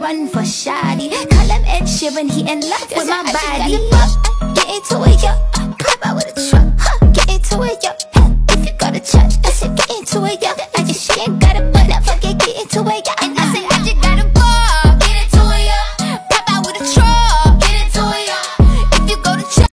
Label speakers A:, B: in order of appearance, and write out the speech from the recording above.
A: Run for shoddy. Call him Ed Sheeran, he in love with my body. Get into it, yo. Pop out with a truck. Huh. Get into it, yo. If you go to church, I said get into it, yo. I just ain't got a butt, I forget get into it, yo.